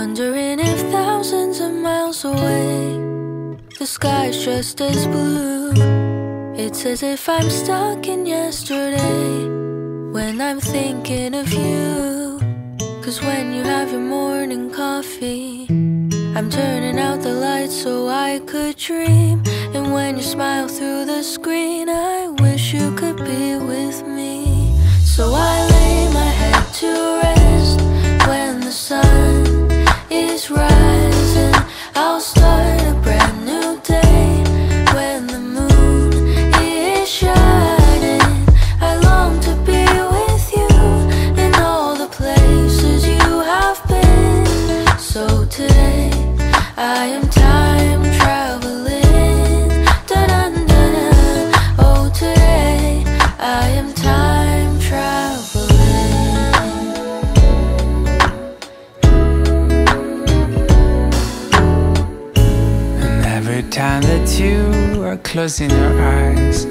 Wondering if thousands of miles away The sky's just as blue. It's as if I'm stuck in yesterday When I'm thinking of you. Cause when you have your morning coffee I'm turning out the lights so I could dream. And when you smile through the screen I wish you could be with me. So I lay my head to rest closing your eyes,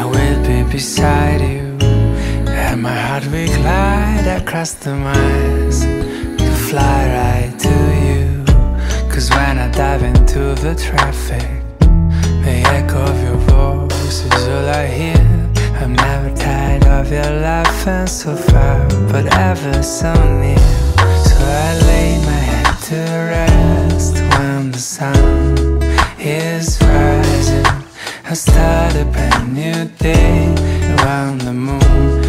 I will be beside you. And my heart will glide across the miles to fly right to you. Cause when I dive into the traffic, the echo of your voice is all I hear. I'm never tired of your laughing so far, but ever so near. So I lay my head to rest when the sun is. Start a brand new day when the moon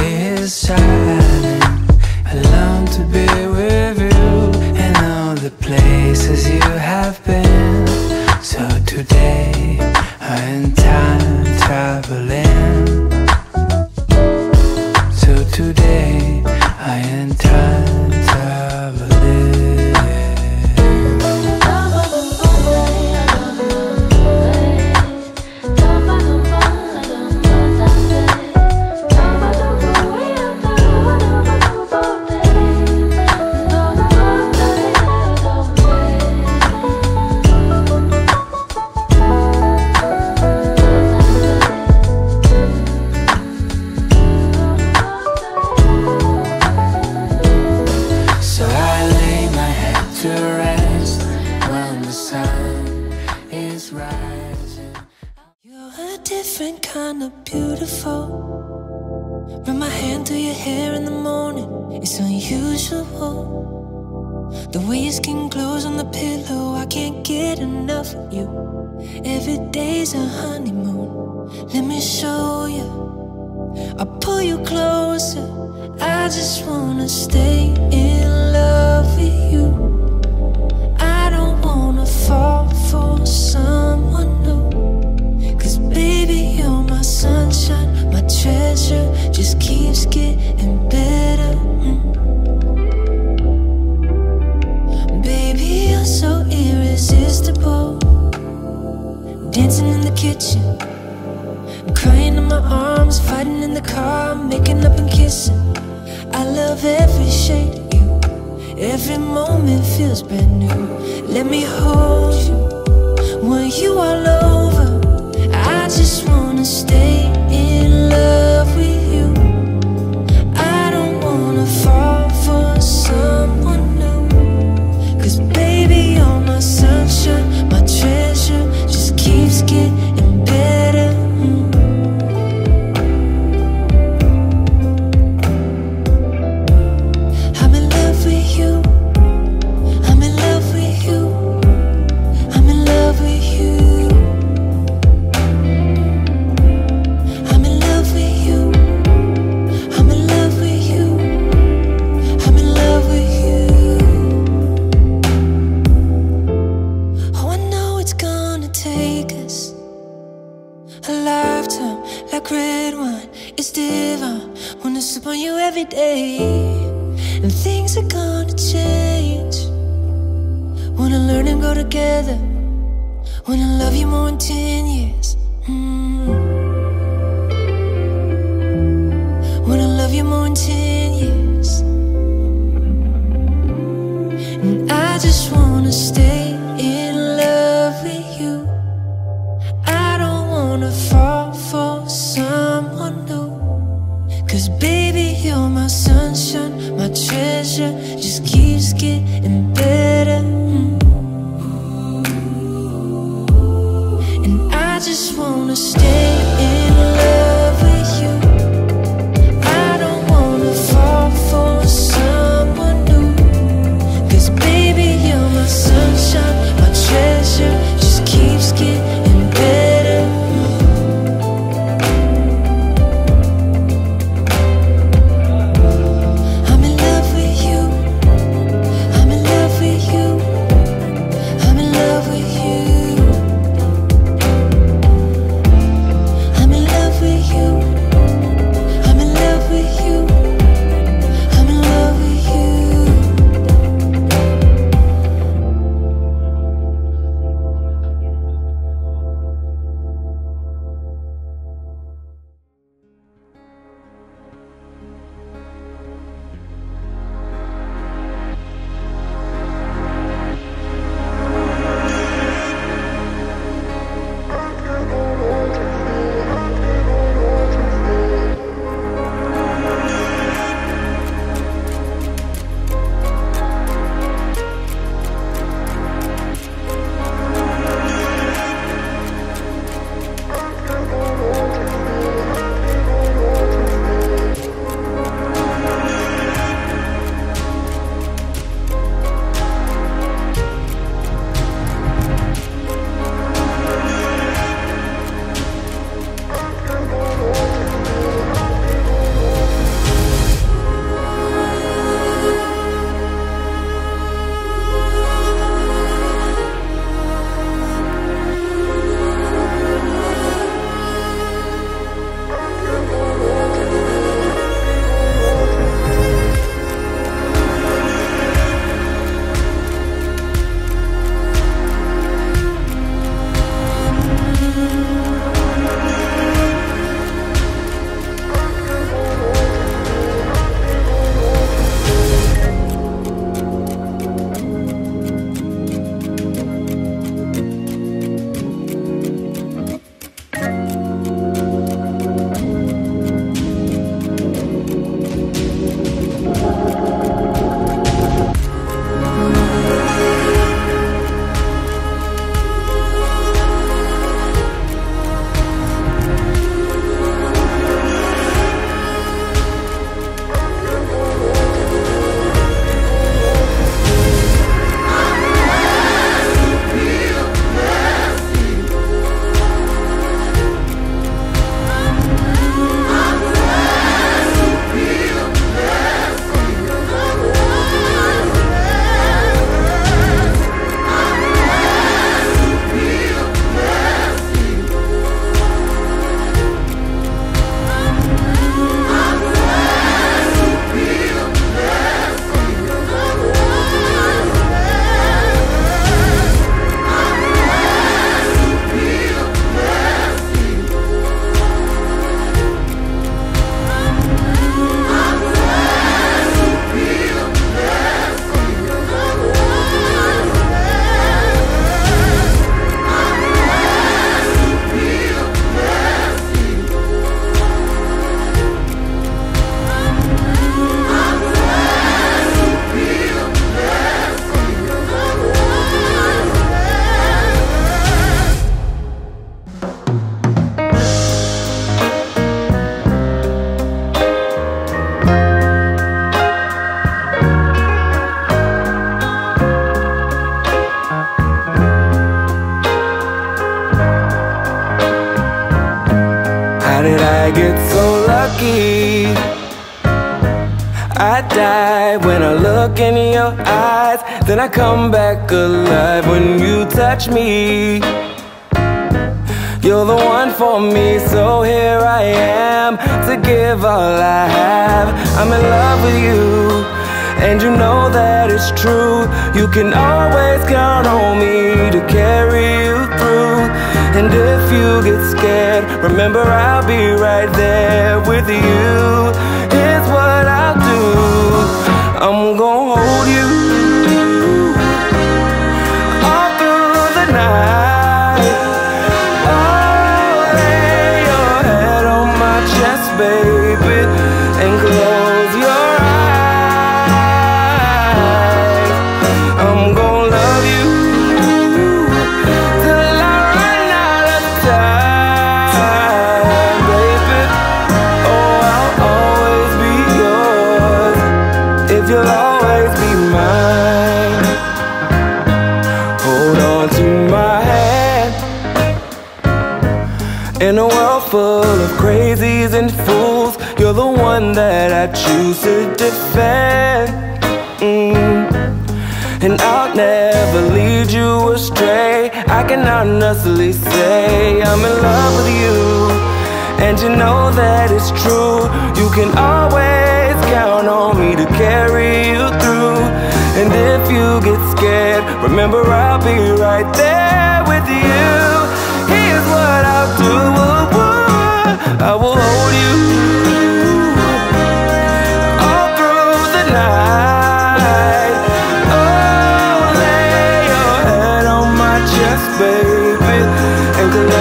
is shining. I long to be with you in all the places you have been. So today hair in the morning, it's unusual. The way your skin glows on the pillow, I can't get enough of you. Every day's a honeymoon. Let me show you. I'll pull you closer. I just wanna stay in love with you. I don't wanna fall for someone treasure. Just keeps getting better. mm. Baby, you're so irresistible. Dancing in the kitchen, crying in my arms, fighting in the car, making up and kissing. I love every shade of you. Every moment feels brand new. Let me hold you when you all over. I just wanna stay take us a lifetime like red wine. It's divine. Wanna sip on you every day. And things are gonna change. Wanna learn and grow together. Wanna love you more in 10 years. Mm. Wanna love you more in 10 years. And I just wanna stay Cause get so lucky? I die when I look in your eyes. Then I come back alive when you touch me. You're the one for me, so here I am to give all I have. I'm in love with you, and you know that it's true. You can always count on me to carry you through. And if you get scared, remember I'll be right there with you. Here's what I'll do I'm gonna hold you full of crazies and fools. You're the one that I choose to defend. Mm. And I'll never lead you astray. I can honestly say I'm in love with you. And you know that it's true. You can always count on me to carry you through. And if you get scared, remember I'll be right there with you. Here's what I'll do. And close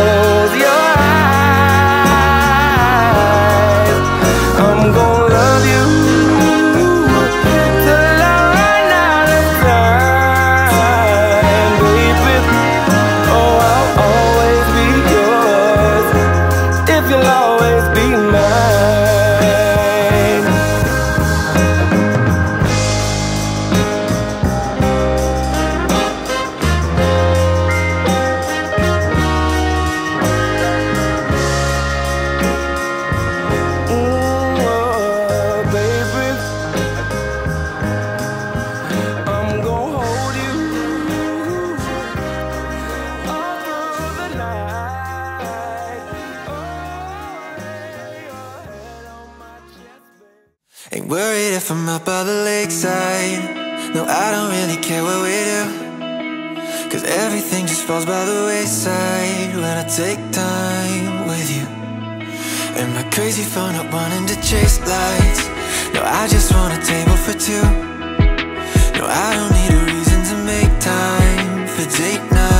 Cause everything just falls by the wayside when I take time with you. Am I crazy for not wanting to chase lights? No, I just want a table for two. No, I don't need a reason to make time for date night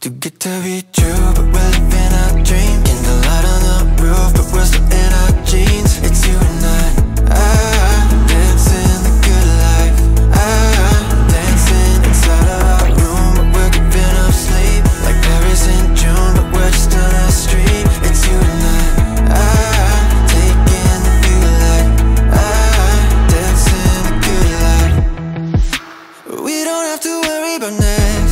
Too get to be true, but we're living our dream. Candlelight on the roof, but we're still in our jeans. It's you and I, ah, dancing the good life. Ah, dancing inside of our room, but we're up sleep. Like Paris in June, but we're just on our street. It's you and I, ah, taking the dancing the good life. We don't have to worry about next